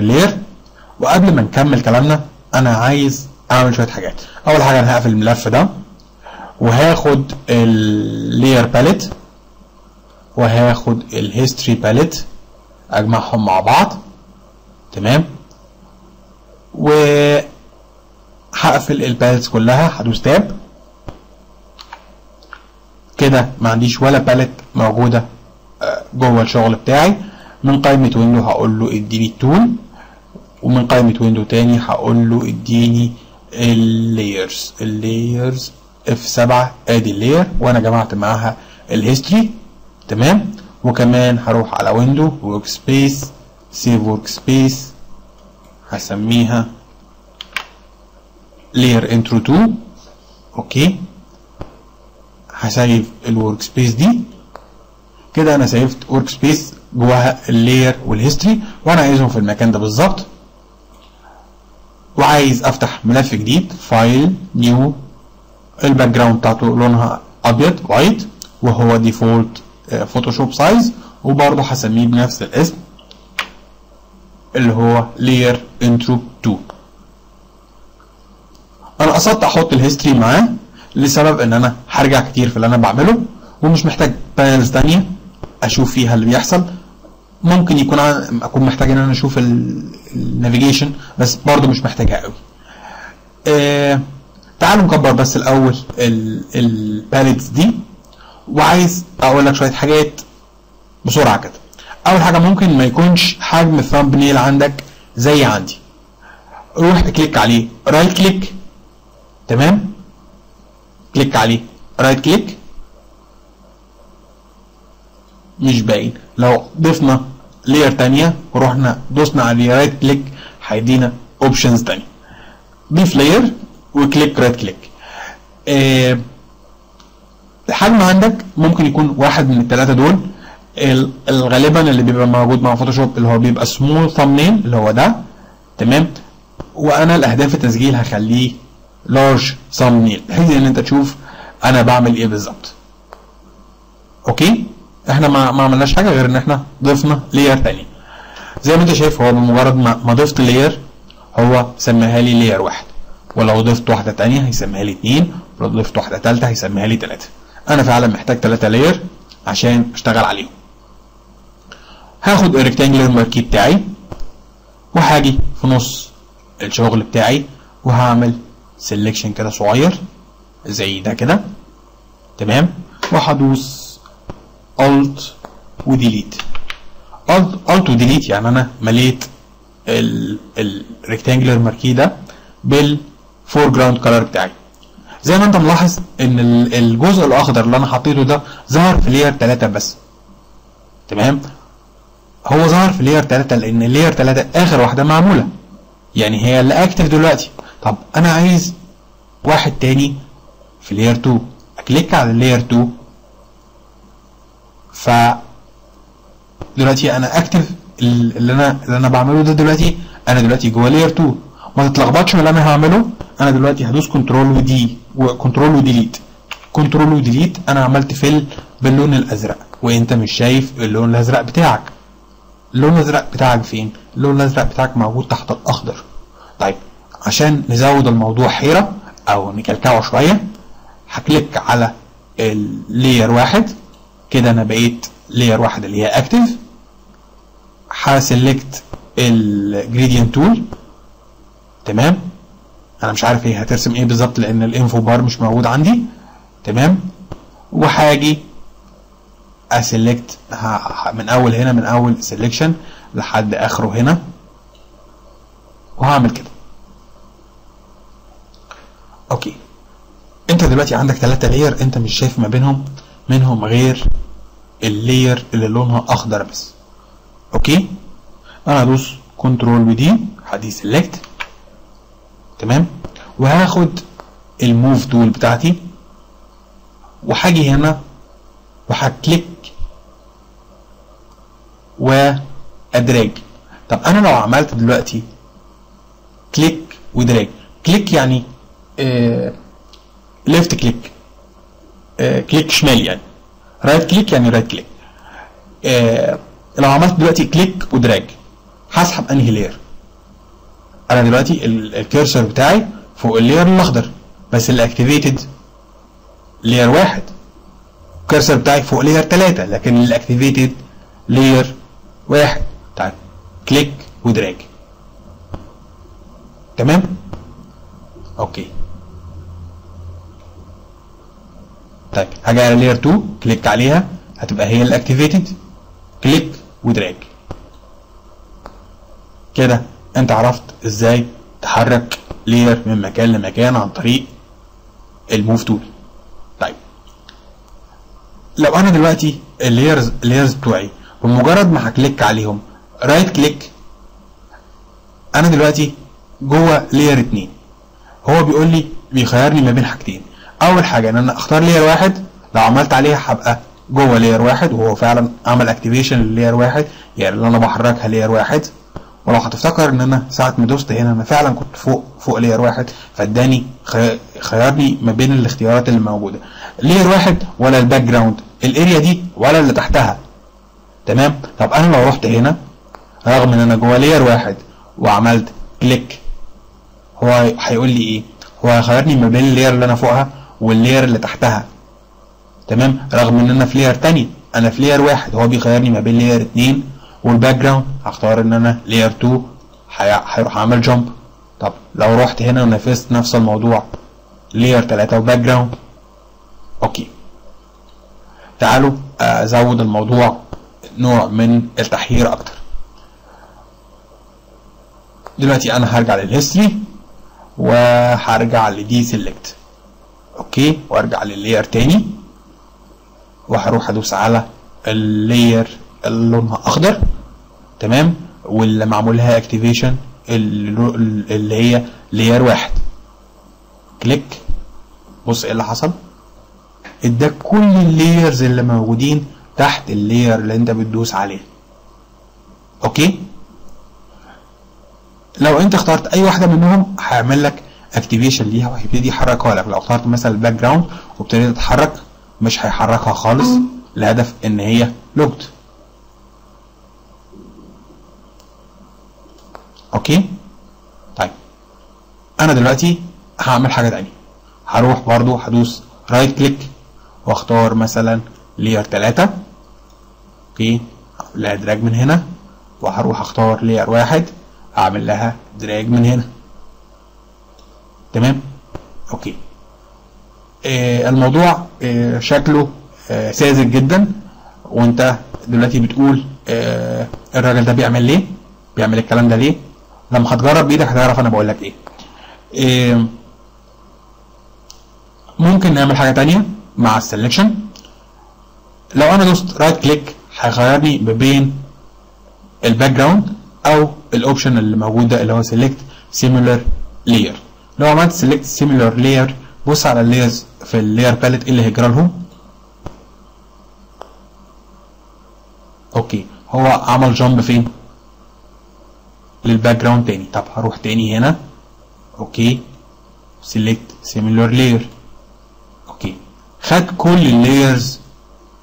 ال layer وقبل ما نكمل كلامنا أنا عايز أعمل شوية حاجات. أول حاجة أنا هقفل الملف ده وهاخد ال layer palette وهاخد ال history palette أجمعهم مع بعض. تمام؟ و هقفل ال palettes كلها هدوس tab كده ما عنديش ولا palette موجودة جوه الشغل بتاعي. من قائمة window هقول له اديني ال tool. ومن قائمة window تاني هقول له اديني ال layers ال layers F7 ادي ال layer وأنا جمعت معاها ال history تمام؟ وكمان هروح على window workspace save workspace هسميها layer intro 2 okay؟ ه save ال workspace دي. كده أنا save ت workspace جواها ال layer وال history وأنا عايزهم في المكان ده بالظبط. وعايز افتح ملف جديد file new ال background بتاعته لونها أبيض white وهو default فوتوشوب size وبرضه هسميه بنفس الاسم اللي هو layer intro 2 أنا قصدت أحط ال history معاه لسبب إن أنا هرجع كتير في اللي أنا بعمله ومش محتاج panels تانية أشوف فيها اللي بيحصل. ممكن يكون أكون محتاج إن أنا أشوف ال navigation بس برضه مش محتاجها قوي. آه تعالوا نكبر بس الأول ال palettes دي. وعايز أقول لك شوية حاجات بسرعة كده. أول حاجة ممكن ما يكونش حجم ال thumbnail عندك زي عندي. روح click عليه. right click تمام؟ click عليه. right click مش باين. لو ضفنا layer تانية ورحنا دوسنا عليه right click هيدينا options تانية. ضيف layer و click right click الحجم عندك ممكن يكون واحد من الثلاثه دول. غالبا اللي بيبقى موجود مع فوتوشوب اللي هو بيبقى small thumbnail اللي هو ده. تمام؟ وأنا الأهداف التسجيل هخليه large thumbnail بحيث إن أنت تشوف أنا بعمل إيه بالظبط. okay؟ إحنا ما ما عملناش حاجة غير ان إحنا ضفنا layer تاني. زي ما انت شايف هو بمجرد ما, ما ضفت layer هو سماها لي layer واحد. ولو ضفت واحدة تانية هيسميها لي اتنين. ولو ضفت واحدة تالتة هيسميها لي تلاتة. أنا فعلا محتاج تلاتة layer عشان أشتغل عليهم. هاخد ال rectangular marquee بتاعي وهاجي في نص الشغل بتاعي وهعمل selection كده صغير زي ده كده. تمام؟ وهدوس Alt و delete Alt و delete يعني أنا مليت ال rectangular marquee ده بال foreground color بتاعي. زي ما أنت ملاحظ إن الجزء الأخضر اللي أنا حطيته ده ظهر في layer 3 بس. تمام؟ هو ظهر في layer 3 لأن layer 3 آخر واحدة معمولة. يعني هي اللي active دلوقتي. طب أنا عايز واحد تاني في layer 2 أ click على layer 2 ف دلوقتي أنا active اللي أنا اللي أنا بعمله ده دلوقتي أنا دلوقتي جوه layer 2 ما تتلخبطش من اللي أنا هعمله. أنا دلوقتي هدوس كنترول ودي وكنترول وديليت كنترول وديليت أنا عملت fill باللون الأزرق. وأنت مش شايف اللون الأزرق بتاعك. اللون الأزرق بتاعك فين؟ اللون الأزرق بتاعك موجود تحت الأخضر. طيب عشان نزود الموضوع حيرة أو نكلكعه شوية ه click على ال layer واحد. كده أنا بقيت layer واحد اللي هي active ه select ال gradient tool تمام؟ أنا مش عارف إيه هترسم إيه بالظبط لأن ال info bar مش موجود عندي. تمام؟ وهاجي أ select من أول هنا من أول selection لحد آخره هنا. وهعمل كده. okay. أنت دلوقتي عندك ثلاثة layer أنت مش شايف ما بينهم منهم غير ال layer اللي لونها أخضر بس. okay؟ أنا هدوس control و D ه deselect تمام؟ وهاخد ال move tool بتاعتي. وهاجي هنا وه click. وأ drag. طب أنا لو عملت دلوقتي click و drag click يعني left click click شمال يعني. right click يعني right click لو عملت دلوقتي click و drag هسحب أنهي layer أنا دلوقتي ال cursor بتاعي فوق ال layer الأخضر بس اللي activated layer واحد. ال cursor بتاعي فوق layer ثلاثة لكن اللي activated layer واحد. طيب click و drag تمام؟ okay. طيب هاجي على لاير 2 كليك عليها هتبقى هي اللي activated click و drag. كده انت عرفت إزاي تحرك layer من مكان لمكان عن طريق ال move tool طيب لو أنا دلوقتي ال layers ال layers بتوعي بمجرد ما ه click عليهم right click أنا دلوقتي جوه layer 2 هو بيقول لي بيخيرني ما بين حاجتين. أول حاجة إن أنا أختار layer واحد لو عملت عليها هبقى جوه layer واحد وهو فعلا عمل activation لل layer واحد يعني اللي أنا بحركها layer واحد. ولو هتفتكر إن أنا ساعة ما دوست هنا أنا فعلا كنت فوق فوق layer واحد فاداني خيرني ما بين الاختيارات اللي موجودة. layer واحد ولا ال background ال area دي ولا اللي تحتها. تمام؟ طب أنا لو رحت هنا رغم إن أنا جوه layer واحد وعملت click هو هيقول لي إيه؟ هو هيخيرني ما بين ال layer اللي أنا فوقها وال layer اللي تحتها. تمام؟ رغم إن أنا في layer تاني أنا في layer واحد. هو بيخيرني ما بين layer اتنين وال background هختار إن أنا layer 2 هيروح أعمل jump طب لو رحت هنا ونفذت نفس الموضوع layer 3 و background okay. تعالوا أزود الموضوع نوع من التحيير أكتر. دلوقتي أنا هرجع لل history وهرجع ل deselect okay وأرجع لل layer تاني. وهروح أدوس على ال layer اللي لونها أخضر. تمام؟ واللي معمول لها activation اللي هي layer واحد. click. بص إيه اللي حصل؟ إداك كل ال layers اللي موجودين تحت ال layer اللي أنت بتدوس عليه. okay؟ لو أنت اخترت أي واحدة منهم هيعمل لك activation ليها وهيبتدي يحركها لك لو اخترت مثلا ال background وابتديت تتحرك مش هيحركها خالص لهدف إن هي locked okay؟ طيب. أنا دلوقتي هعمل حاجة تانية. هروح برضو هدوس right click واختار مثلا layer 3 okay؟ لها drag من هنا وهروح أختار layer واحد أعمل لها drag من هنا. تمام؟ okay. آه الموضوع آه شكله آه ساذج جدا. وأنت دلوقتي بتقول آه الراجل ده بيعمل ليه؟ بيعمل الكلام ده ليه؟ لما هتجرب بإيدك هتعرف أنا بقول لك إيه. إيه ممكن نعمل حاجة تانية مع ال selection. لو أنا دوست right click هيخيرني ما بين ال background أو ال option اللي موجود ده اللي هو select similar layer لو عملت select similar layer بص على ال layers في ال layer palette اللي هيجرى لهم؟ okay. هو عمل jump فين؟ لل background تاني. طب هروح تاني هنا. okay. select similar layer okay. خد كل ال layers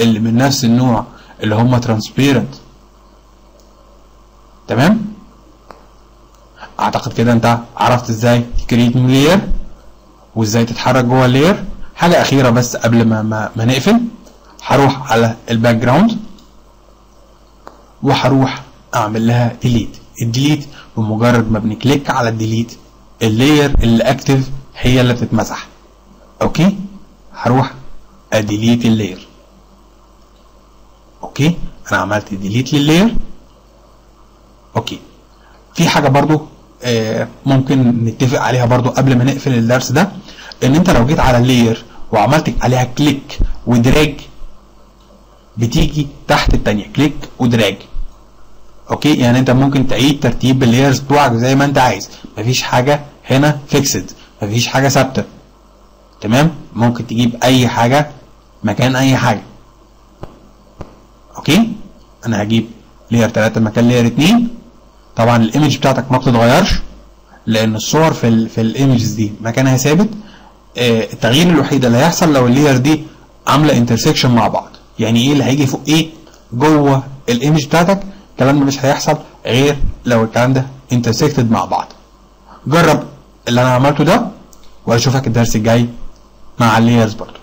اللي من نفس النوع اللي هم transparent تمام؟ أعتقد كده أنت عرفت إزاي ت create new layer وإزاي تتحرك جوه ال layer حاجة أخيرة بس قبل ما ما, ما نقفل هروح على ال background وهروح أعمل لها delete ال delete بمجرد ما بن click على ال delete ال layer اللي active هي اللي بتتمسح. okay؟ هروح ا delete ال layer okay؟ أنا عملت delete لل layer okay. في حاجة برضو ممكن نتفق عليها برضو قبل ما نقفل الدرس ده إن أنت لو جيت على ال layer وعملت عليها click و drag بتيجي تحت التانية click و drag okay؟ يعني أنت ممكن تعيد ترتيب ال layers بتوعك زي ما أنت عايز. مفيش حاجة هنا fixed مفيش حاجة ثابتة. تمام؟ ممكن تجيب أي حاجة مكان أي حاجة. okay؟ أنا هجيب layer 3 مكان layer 2 طبعا ال image بتاعتك ما بتتغيرش لأن الصور في ال في ال images دي مكانها ثابت. آه التغيير الوحيد اللي هيحصل لو ال layer دي عاملة intersection مع بعض. يعني إيه اللي هيجي فوق؟ إيه؟ جوه ال image بتاعتك الكلام ده مش هيحصل غير لو الكلام ده intersected مع بعض. جرب اللي أنا عملته ده وأشوفك الدرس الجاي مع ال layers برضو.